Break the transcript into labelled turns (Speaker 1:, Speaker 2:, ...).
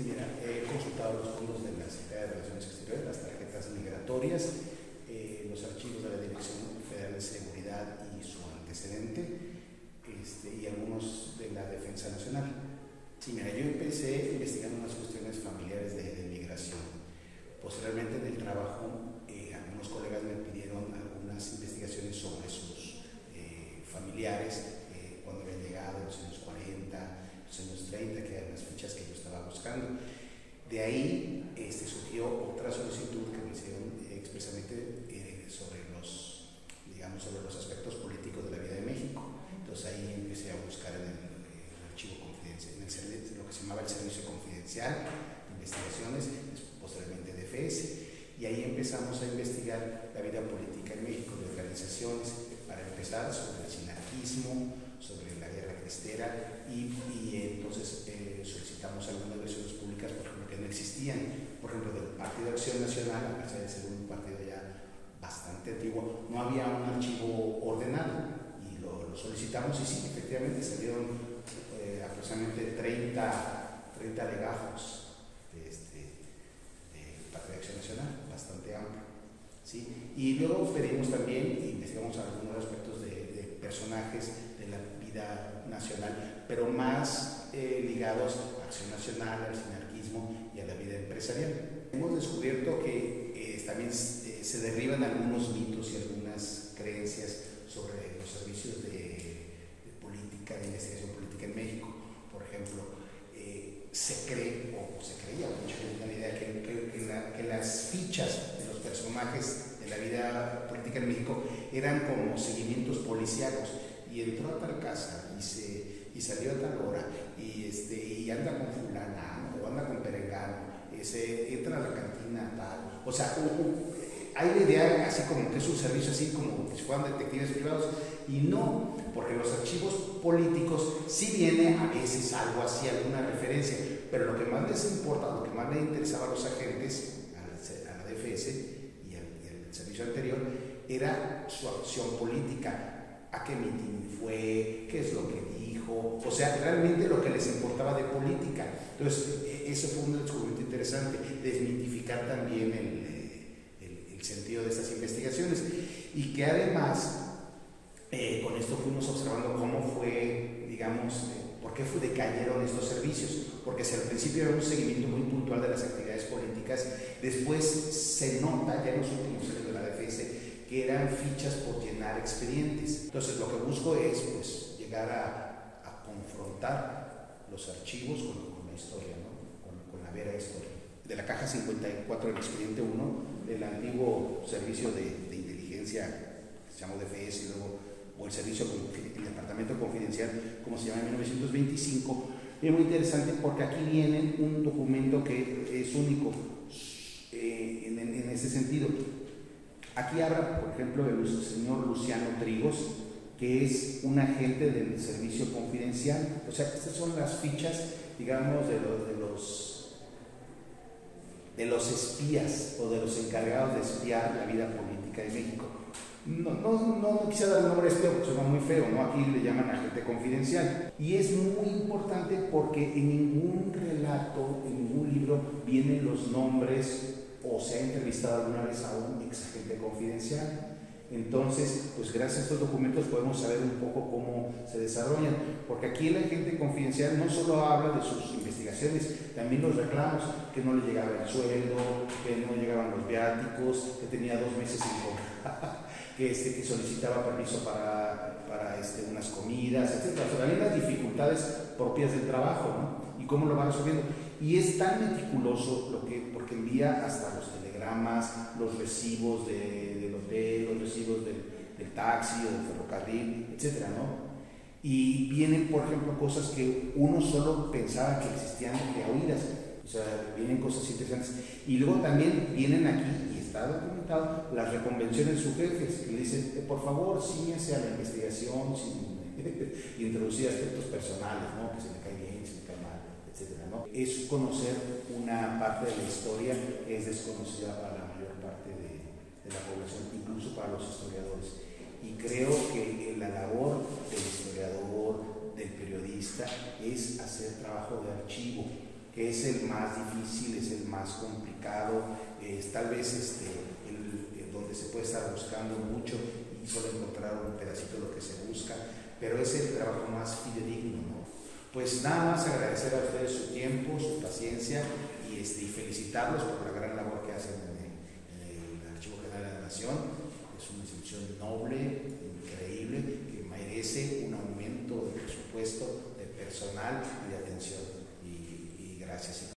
Speaker 1: Sí, mira, he consultado los fondos de la Secretaría de Relaciones Exteriores, las tarjetas migratorias, eh, los archivos de la Dirección Federal de Seguridad y su antecedente, este, y algunos de la Defensa Nacional. Sí, mira, yo empecé investigando unas cuestiones familiares de, de migración. Posteriormente en el trabajo, eh, algunos colegas me pidieron algunas investigaciones sobre sus eh, familiares eh, cuando habían llegado en los años 40, los años 30, que eran las fichas que yo estaba buscando. De ahí este, surgió otra solicitud que me hicieron expresamente sobre los, digamos, sobre los aspectos políticos de la vida de México. Entonces ahí empecé a buscar en el, en el archivo confidencial, en el, lo que se llamaba el servicio confidencial de investigaciones, posteriormente DFS, y ahí empezamos a investigar la vida política en México, de organizaciones, para empezar sobre el sinarquismo, sobre la guerra cristera, y, y entonces eh, solicitamos algunas versiones públicas, por ejemplo, que no existían, por ejemplo, del Partido de Acción Nacional, a pesar de ser un partido ya bastante antiguo, no había un archivo ordenado lo solicitamos y sí, efectivamente salieron eh, aproximadamente 30, 30 legajos de, este, de Partido de Acción Nacional, bastante amplio. ¿sí? Y luego pedimos también, investigamos algunos aspectos de, de personajes de la vida nacional, pero más eh, ligados a Acción Nacional, al sinarquismo y a la vida empresarial. Hemos descubierto que eh, también se derriban algunos mitos y algunas creencias sobre los servicios de, de, política, de investigación política en México. Por ejemplo, eh, se cree, o se creía, mucha gente la idea, que, que, que, la, que, las fichas de los personajes de la vida política en México eran como seguimientos policíacos. Y entró a tal casa y, se, y salió a tal hora, y, este, y anda con fulana, o anda con perengano, se entra a la cantina tal. O sea, hay la idea así como que es un servicio así como si fueran detectives privados y no, porque los archivos políticos sí viene a veces algo así, alguna referencia, pero lo que más les importa, lo que más les interesaba a los agentes, a la, DFS y al, y al servicio anterior, era su acción política, a qué mitin fue, qué es lo que dijo, o sea, realmente lo que les importaba de política. Entonces, eso fue un descubrimiento interesante, desmitificar también el el sentido de estas investigaciones y que además eh, con esto fuimos observando cómo fue, digamos, eh, por qué fue, decayeron estos servicios, porque si al principio era un seguimiento muy puntual de las actividades políticas, después se nota ya en los últimos años de la DFS que eran fichas por llenar expedientes. Entonces lo que busco es pues, llegar a confrontar los archivos con, con la historia, ¿no? con, con la vera historia. De la caja 54 del expediente 1 el antiguo servicio de, de, inteligencia, que se llamó DFS, y luego, o el servicio, el departamento confidencial, como se llama en 1925, es muy interesante porque aquí viene un documento que es único eh, en, en, ese sentido. Aquí habla, por ejemplo, el señor Luciano Trigos, que es un agente del servicio confidencial. O sea, estas son las fichas, digamos, de los, de los de los espías o de los encargados de espiar la vida política de México. No, no, no quisiera dar el nombre espía porque suena muy feo. Aquí le llaman agente confidencial. Y es muy importante porque en ningún relato, en ningún libro, vienen los nombres o se ha entrevistado alguna vez a un ex agente confidencial. Entonces, pues gracias a estos documentos podemos saber un poco cómo se desarrollan, porque aquí el agente confidencial no solo habla de sus investigaciones, también los reclamos, que no le llegaba el sueldo, que no llegaban los viáticos, que tenía dos meses sin cobrar, que, este, que solicitaba permiso para, para este, unas comidas, etc. También las dificultades propias del trabajo, ¿no? Y cómo lo va resolviendo. Y es tan meticuloso lo que, porque envía hasta los telegramas, los recibos de, del hotel, los recibos del, del taxi o del ferrocarril, etcétera, ¿no? Y vienen, por ejemplo, cosas que uno solo pensaba que existían de oídas. O sea, vienen cosas interesantes. Y luego también vienen aquí, y está documentado, las reconvenciones jefes, que le dicen, eh, por favor, síguense a la investigación sin introducir aspectos personales, ¿no? Que se me cae bien, se me cae mal, etcétera, ¿no? Es conocer una parte de la historia que es desconocida para la mayor parte de, de la población, incluso para los historiadores. Y creo que la labor del historiador, del periodista, es hacer trabajo de archivo, que es el más difícil, es el más complicado, es tal vez este, el, eh, donde se puede estar buscando mucho y solo encontrar un pedacito de lo que se busca, pero es el trabajo más fidedigno. ¿no? Pues nada más agradecer a ustedes su tiempo, su paciencia y, este, y felicitarlos por la gran labor que hacen en el, el Es una institución noble, increíble, que merece un aumento de presupuesto, de personal y de atención. Y gracias.